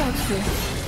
要去。